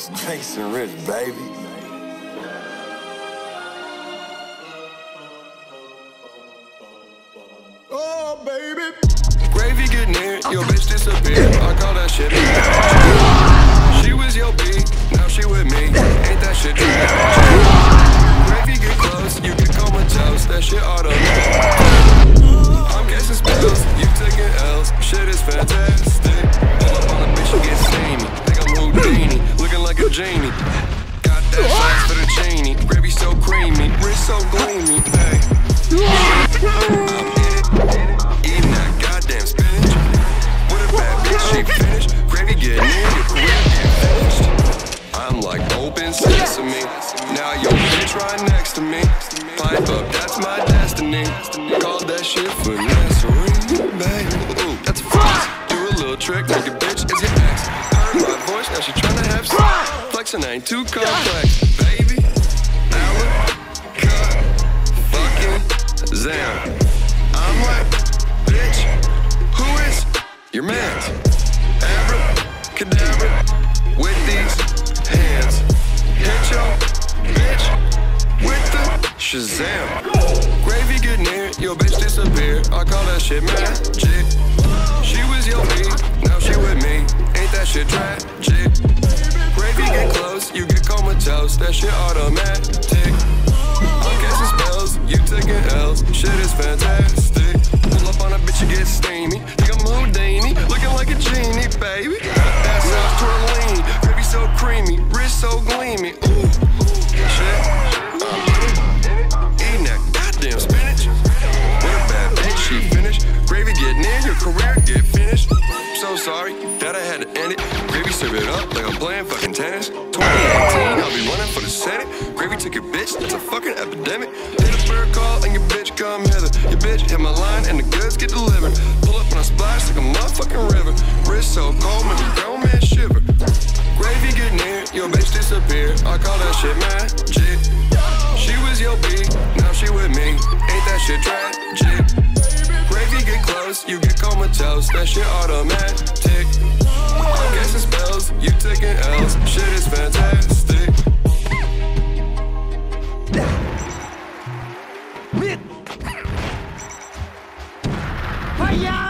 It's Jason Rich, baby. Oh, baby. Gravy get near, your bitch disappear. I call that genie. Got that sauce for the genie. Gravy so creamy, wrist so gleamy. Hey. Eating that goddamn spinach. With a bad bitch, she finished. Gravy getting in, your career get finished. I'm like open sesame. Now your bitch right next to me. Pipe up, that's my destiny. Call that shit for finessery, baby. Ooh, that's a flex. Do a little trick, make a bitch sex. Flexing ain't too complex, baby. Alaka, fucking Zam. I'm like, bitch, who is your man? Abracadabra with these hands. Hit your bitch with the Shazam. Gravy get near, your bitch disappear. I call that shit magic. She was your B, now she with me. That shit automatic. I'm guessing spells, you taking L's. Shit is fantastic. Pull up on a bitch, you get steamy. Think I'm Houdini, looking like a genie, baby. That sounds twirling, gravy so creamy, wrist so gleamy. Ooh, shit. Eating that goddamn spinach. With a bad she finished. Gravy get near, your career get finished. So sorry that I had to end it. Gravy serve it up like I'm playing fucking tennis. 2018, Gravy your bitch, that's a fucking epidemic. Hit a bird call and your bitch come hither. Your bitch hit my line and the goods get delivered. Pull up and I splash like a motherfucking river. Wrist so cold, make a grown man shiver. Gravy get near, your bitch disappear. I call that shit magic. She was your B, now she with me. Ain't that shit tragic? Gravy get close, you get comatose. That shit automatic. Yeah!